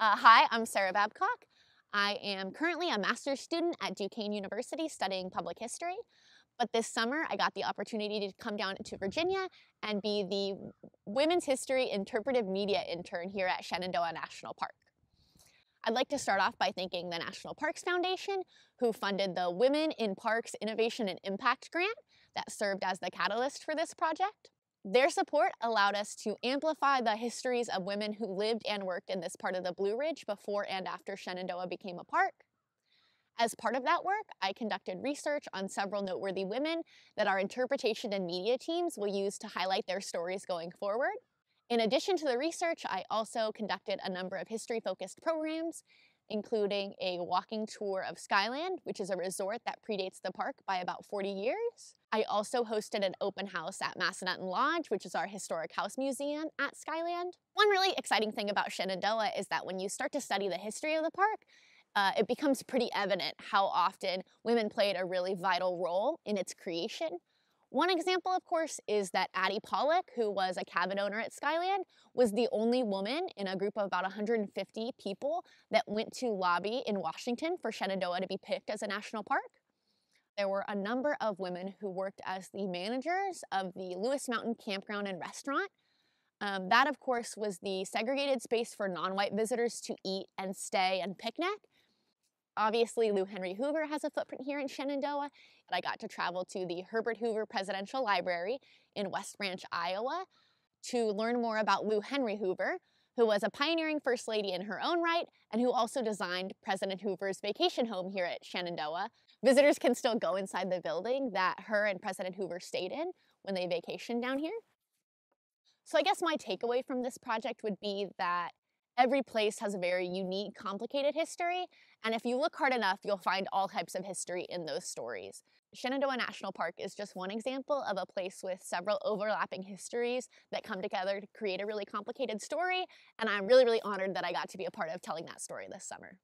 Uh, hi, I'm Sarah Babcock. I am currently a master's student at Duquesne University studying public history. But this summer, I got the opportunity to come down to Virginia and be the Women's History Interpretive Media intern here at Shenandoah National Park. I'd like to start off by thanking the National Parks Foundation, who funded the Women in Parks Innovation and Impact Grant that served as the catalyst for this project. Their support allowed us to amplify the histories of women who lived and worked in this part of the Blue Ridge before and after Shenandoah became a park. As part of that work, I conducted research on several noteworthy women that our interpretation and media teams will use to highlight their stories going forward. In addition to the research, I also conducted a number of history-focused programs, including a walking tour of Skyland, which is a resort that predates the park by about 40 years. I also hosted an open house at Massanutten Lodge, which is our historic house museum at Skyland. One really exciting thing about Shenandoah is that when you start to study the history of the park, uh, it becomes pretty evident how often women played a really vital role in its creation. One example, of course, is that Addie Pollock, who was a cabin owner at Skyland, was the only woman in a group of about 150 people that went to lobby in Washington for Shenandoah to be picked as a national park. There were a number of women who worked as the managers of the Lewis Mountain Campground and Restaurant. Um, that, of course, was the segregated space for non-white visitors to eat and stay and picnic. Obviously, Lou Henry Hoover has a footprint here in Shenandoah. And I got to travel to the Herbert Hoover Presidential Library in West Branch, Iowa to learn more about Lou Henry Hoover, who was a pioneering First Lady in her own right and who also designed President Hoover's vacation home here at Shenandoah. Visitors can still go inside the building that her and President Hoover stayed in when they vacationed down here. So I guess my takeaway from this project would be that Every place has a very unique, complicated history, and if you look hard enough, you'll find all types of history in those stories. Shenandoah National Park is just one example of a place with several overlapping histories that come together to create a really complicated story, and I'm really, really honored that I got to be a part of telling that story this summer.